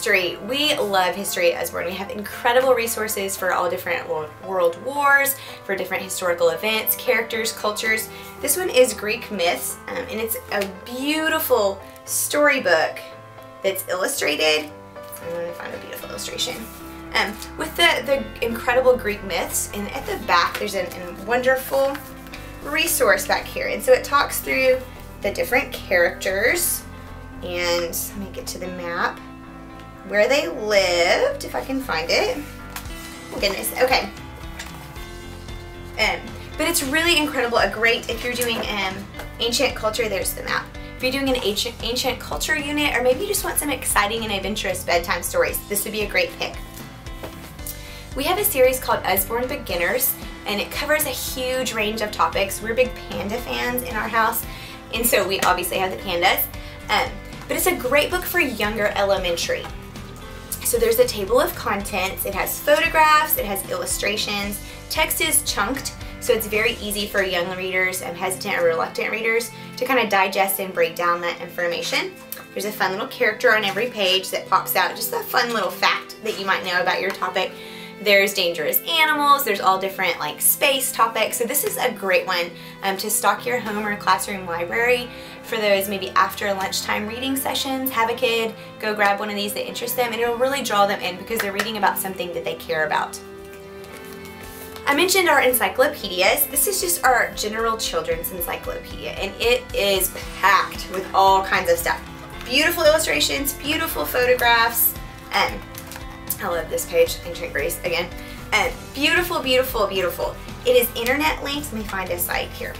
history. We love history at Usborne. We have incredible resources for all different world wars, for different historical events, characters, cultures. This one is Greek myths, um, and it's a beautiful storybook that's illustrated. I'm going to find a beautiful illustration. Um, with the, the incredible Greek myths, and at the back there's a wonderful resource back here. And so it talks through the different characters, and let me get to the map, where they lived, if I can find it. Oh, goodness, okay. Um, but it's really incredible, a great, if you're doing um, ancient culture, there's the map. If you're doing an ancient, ancient culture unit, or maybe you just want some exciting and adventurous bedtime stories, this would be a great pick. We have a series called Usborne Beginners, and it covers a huge range of topics. We're big panda fans in our house, and so we obviously have the pandas. Um, but it's a great book for younger elementary. So there's a table of contents, it has photographs, it has illustrations, text is chunked, so it's very easy for young readers and hesitant or reluctant readers to kind of digest and break down that information. There's a fun little character on every page that pops out, just a fun little fact that you might know about your topic. There's dangerous animals, there's all different like space topics. So this is a great one um, to stock your home or classroom library for those maybe after lunchtime reading sessions. Have a kid go grab one of these that interests them and it'll really draw them in because they're reading about something that they care about. I mentioned our encyclopedias. This is just our general children's encyclopedia and it is packed with all kinds of stuff. Beautiful illustrations, beautiful photographs, and I love this page, Ancient Greece, again. And beautiful, beautiful, beautiful. It is internet links. Let me find a site here.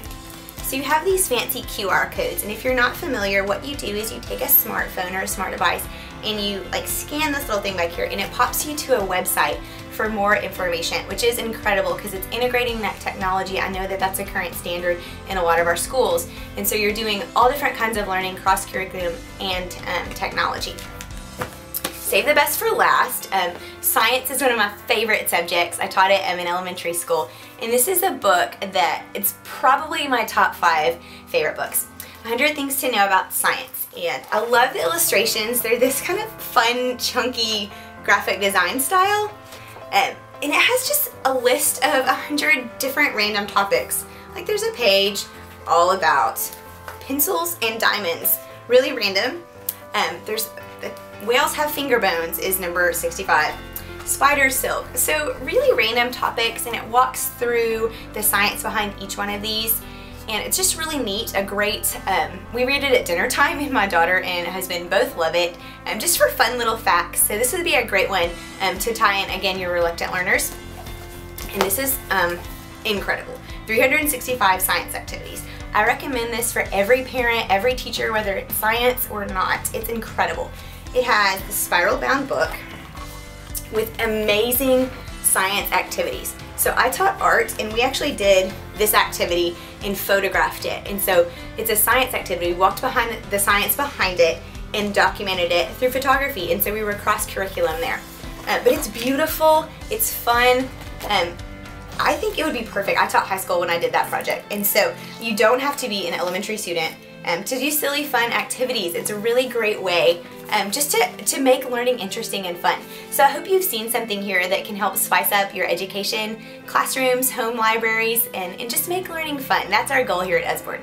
So you have these fancy QR codes, and if you're not familiar, what you do is you take a smartphone or a smart device and you like scan this little thing back here and it pops you to a website for more information, which is incredible because it's integrating that technology. I know that that's a current standard in a lot of our schools. And so you're doing all different kinds of learning, cross-curriculum, and um, technology save the best for last. Um, science is one of my favorite subjects. I taught it um, in elementary school. And this is a book that it's probably my top five favorite books. 100 Things to Know About Science. And I love the illustrations. They're this kind of fun, chunky graphic design style. Um, and it has just a list of 100 different random topics. Like there's a page all about pencils and diamonds. Really random. Um, there's Whales have finger bones is number 65. Spider silk. So really random topics and it walks through the science behind each one of these and it's just really neat, a great, um, we read it at dinner time and my daughter and husband both love it, um, just for fun little facts. So this would be a great one um, to tie in, again, your reluctant learners. And this is um, incredible. 365 science activities. I recommend this for every parent, every teacher, whether it's science or not. It's incredible. It has a spiral bound book with amazing science activities. So I taught art and we actually did this activity and photographed it. And so it's a science activity. We walked behind the science behind it and documented it through photography. And so we were cross curriculum there. Uh, but it's beautiful, it's fun. Um, I think it would be perfect. I taught high school when I did that project. And so you don't have to be an elementary student um, to do silly fun activities. It's a really great way um, just to, to make learning interesting and fun. So I hope you've seen something here that can help spice up your education, classrooms, home libraries, and, and just make learning fun. That's our goal here at Usborne.